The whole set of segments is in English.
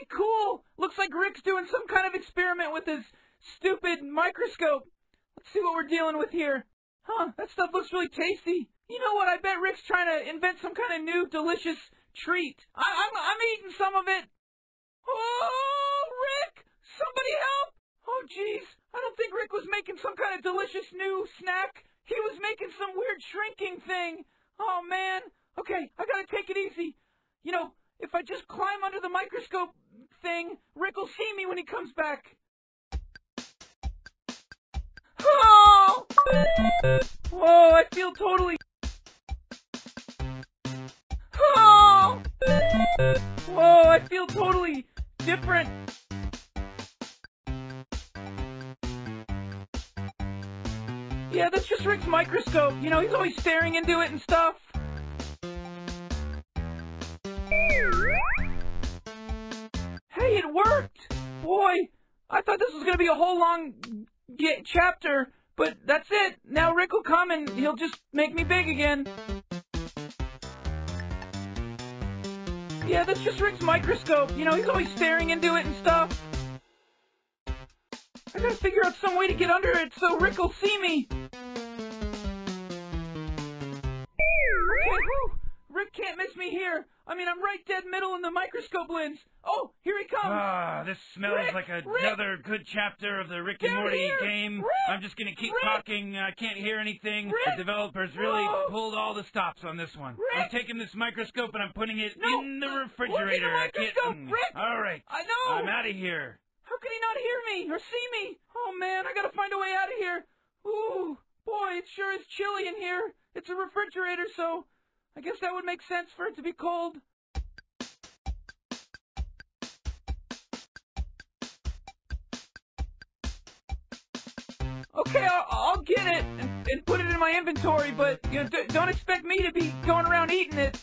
Hey, cool! Looks like Rick's doing some kind of experiment with his stupid microscope. Let's see what we're dealing with here. Huh, that stuff looks really tasty. You know what? I bet Rick's trying to invent some kind of new delicious treat. I, I'm, I'm eating some of it. Oh, Rick! Somebody help! Oh, jeez. I don't think Rick was making some kind of delicious new snack. He was making some weird shrinking thing. Oh, man. Okay, I gotta take it easy. You know, if I just climb under the microscope thing, Rick will see me when he comes back. Oh! Whoa, I feel totally. Oh! Whoa, I feel totally different. Yeah, that's just Rick's microscope. You know, he's always staring into it and stuff. Boy, I thought this was gonna be a whole long get chapter, but that's it. Now Rick will come and he'll just make me big again. Yeah, that's just Rick's microscope. You know, he's always staring into it and stuff. I gotta figure out some way to get under it so Rick will see me. Me here. I mean, I'm right dead middle in the microscope lens. Oh, here he comes. Ah, this smells Rick, like Rick. another good chapter of the Rick and Morty here. game. Rick, I'm just gonna keep Rick. talking. I can't hear anything. The developers really Whoa. pulled all the stops on this one. I'm taking this microscope and I'm putting it No, in the refrigerator. look I at the can't. microscope, mm. Rick. All right. I know. I'm out of here. How can he not hear me or see me? Oh man, I gotta find a way out of here. Ooh, boy, it sure is chilly in here. It's a refrigerator, so I guess that would make sense for it to be cold. Okay, I'll, I'll get it and, and put it in my inventory, but you know, don't expect me to be going around eating it.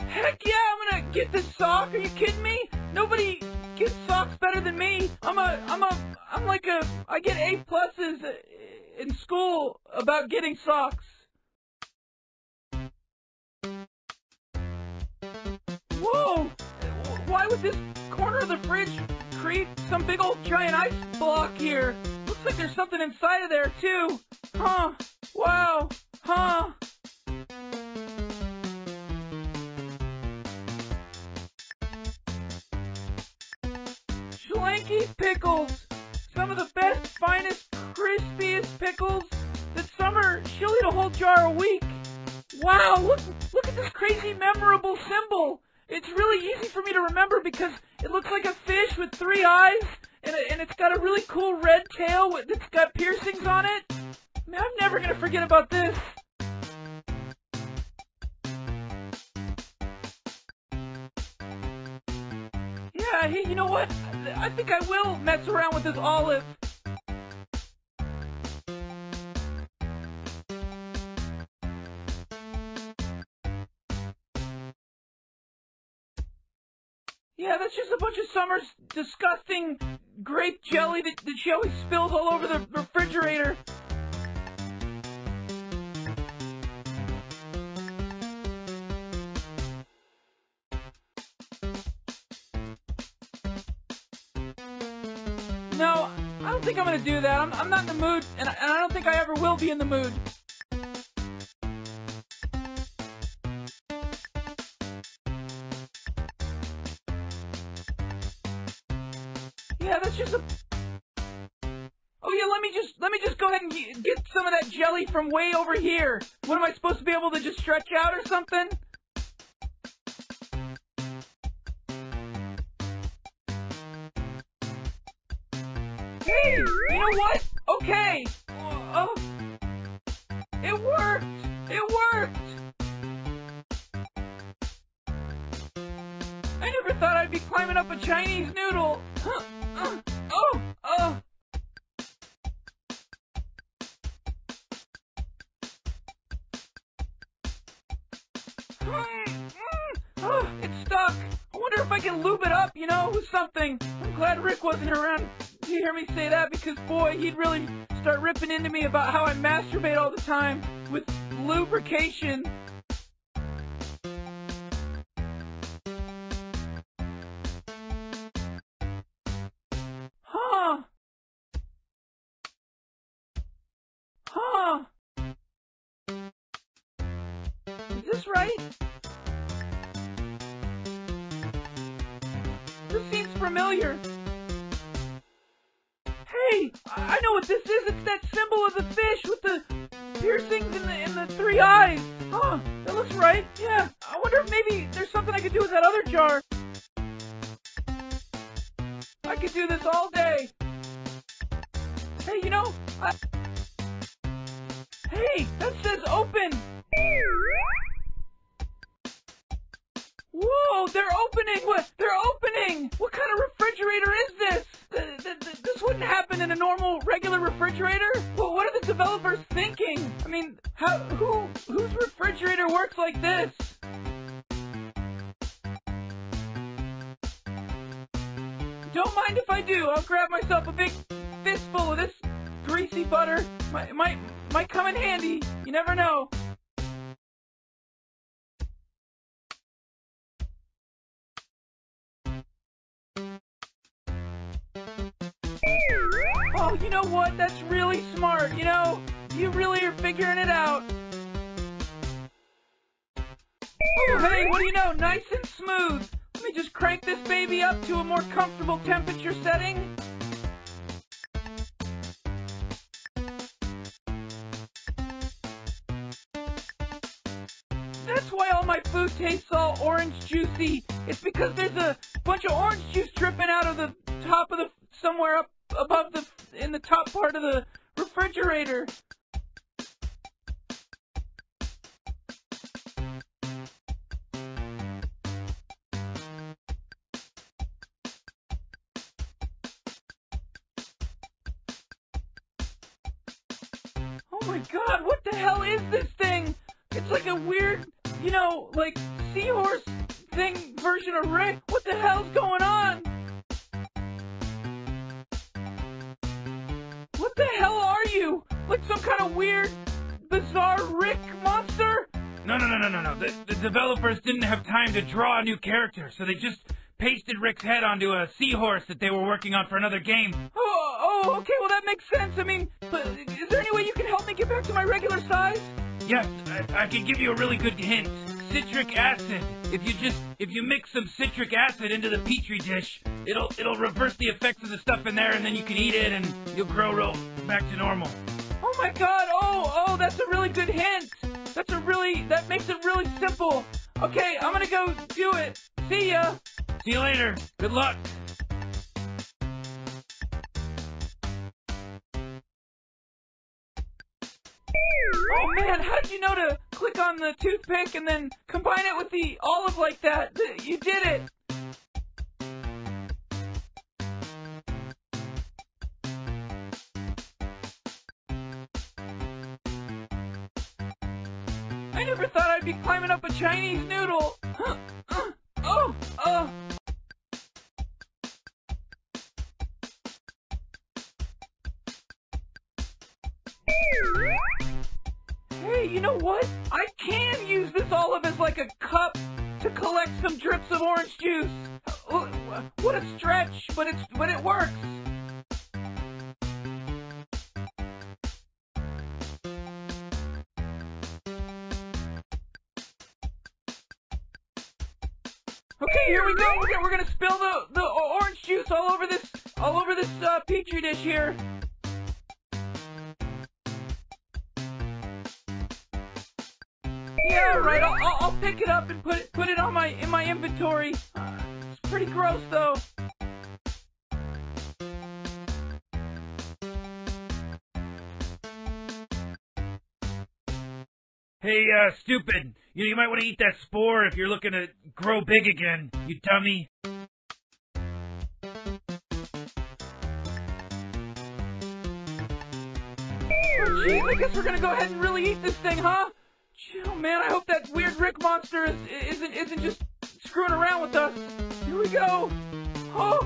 Heck yeah, I'm gonna get this sock. Are you kidding me? Nobody gets socks better than me. I'm a, I'm a, I'm like a, I get A pluses in school about getting socks. Whoa! Why would this corner of the fridge create some big old giant ice block here? Looks like there's something inside of there too. Huh? Wow. Huh? Schlanky pickles. Some of the best, finest, crispiest pickles that summer she'll eat a whole jar a week. Wow, look look at this crazy memorable symbol. It's really easy for me to remember because it looks like a fish with three eyes and, and it's got a really cool red tail with it's got piercings on it. Man, I'm never gonna forget about this. Yeah, hey, you know what? I think I will mess around with this olive. Yeah, that's just a bunch of Summer's disgusting grape jelly that, that she always spills all over the refrigerator. Gonna do that. I'm, I'm not in the mood, and I, and I don't think I ever will be in the mood. Yeah, that's just a. Oh yeah, let me just let me just go ahead and get some of that jelly from way over here. What am I supposed to be able to just stretch out or something? Hey, you know what? Okay. Oh, it worked. It worked. I never thought I'd be climbing up a Chinese noodle. Huh, uh, oh, oh. Mm, oh, it's stuck. I wonder if I can lube it up, you know, with something. I'm glad Rick wasn't around hear me say that because, boy, he'd really start ripping into me about how I masturbate all the time with lubrication. Huh. Huh. Is this right? This seems familiar. Hey, I know what this is. It's that symbol of the fish with the piercings in the in the three eyes. Huh, that looks right. Yeah. I wonder if maybe there's something I could do with that other jar. I could do this all day. Hey, you know, I... Hey, that says open. Whoa, they're opening! What? They're opening! What kind of refrigerator is this? Wouldn't happen in a normal, regular refrigerator. Well, what are the developers thinking? I mean, how, who, whose refrigerator works like this? Don't mind if I do. I'll grab myself a big fistful of this greasy butter. Might, might, might come in handy. You never know. What? That's really smart. You know, you really are figuring it out. Oh, hey, what do you know? Nice and smooth. Let me just crank this baby up to a more comfortable temperature setting. That's why all my food tastes all orange juicy. It's because there's a bunch of orange juice dripping out of the top of the somewhere up above the in the top part of the refrigerator. Oh my god, what the hell is this thing? It's like a weird, you know, like seahorse thing version of Rick. What the hell's going on? What the hell are you? Like some kind of weird, bizarre Rick monster? No, no, no, no, no, no. The, the developers didn't have time to draw a new character, so they just pasted Rick's head onto a seahorse that they were working on for another game. Oh, oh, okay, well that makes sense. I mean, but is there any way you can help me get back to my regular size? Yes, I, I can give you a really good hint. Citric acid. If you just if you mix some citric acid into the petri dish, it'll it'll reverse the effects of the stuff in there, and then you can eat it, and you'll grow real back to normal. Oh my god, oh, oh, that's a really good hint. That's a really, that makes it really simple. Okay, I'm gonna go do it. See ya. See you later. Good luck. Oh man, how did you know to click on the toothpick and then combine it with the olive like that? You did it. Never thought I'd be climbing up a Chinese noodle. Oh, oh. Hey, you know what? I can use this olive as like a cup to collect some drips of orange juice. What a stretch, but it's but it works. Here we go. We're gonna, spill the the orange juice all over this all over this uh, petri dish here. Yeah, right. I'll, I'll, I'll pick it up and put it put it on my in my inventory. Uh, it's pretty gross though. Hey, uh, stupid. You know, you might want to eat that spore if you're looking to grow big again, you dummy. Jeez, I guess we're gonna go ahead and really eat this thing, huh? Gee, man, I hope that weird Rick monster is, isn't isn't just screwing around with us. Here we go. Oh,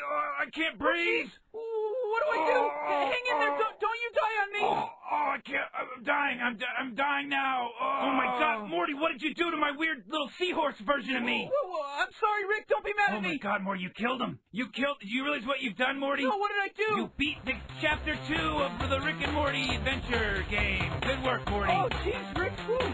Uh, can't breathe. What do I do? Oh, Hang in there. oh. Don't, don't you die on me. Oh, oh, I can't. I'm dying. I'm, di- I'm dying now. Oh. my God, Morty, what did you do to my weird little seahorse version of me? Whoa, whoa, I'm sorry, Rick. Don't be mad at me. Oh my. God, Morty, you killed him. You killed. Do you realize what you've done, Morty? No, what did I do? You beat the chapter two of the Rick and Morty adventure game. Good work, Morty. Oh, jeez, Rick. Whew.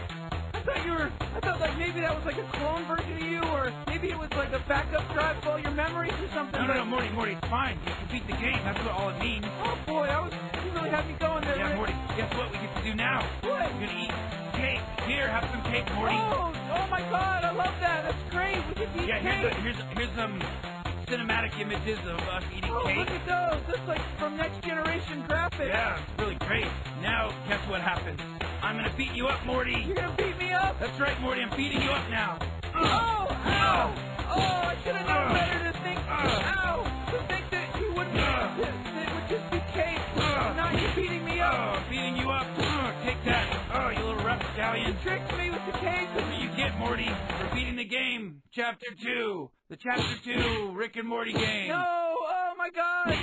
I thought you were. I thought like maybe that was like a clone version of you, or maybe it was like a backup drive of all your memories or something. no, no, no, Morty, Morty, it's fine. You can beat the game. That's what all it means. Oh boy, I was. You really had me going there, Yeah. Morty. Guess what we get to do now? What? We're gonna eat cake. Here, have some cake, Morty. Oh, oh my God, I love that. That's great. We to eat yeah, cake. here's, here's here's some cinematic images of us eating Oh, cake. look at those. That's like from Next Generation graphics. Yeah, it's really great. Now, guess what happens? I'm gonna beat you up, Morty. You're gonna beat me up? That's right, Morty. I'm beating you up now. Oh, ow! Oh, I should have known Ugh. better to think. Ugh. Ow! To think that you wouldn't. It would uh. just be cake. Uh, now you're beating me up. Oh, beating you up. Take that. Oh, you little You tricked me with the cake. That's what you get, Morty, for beating the game. Chapter 2. The Chapter 2 Rick and Morty game. No! Oh my God!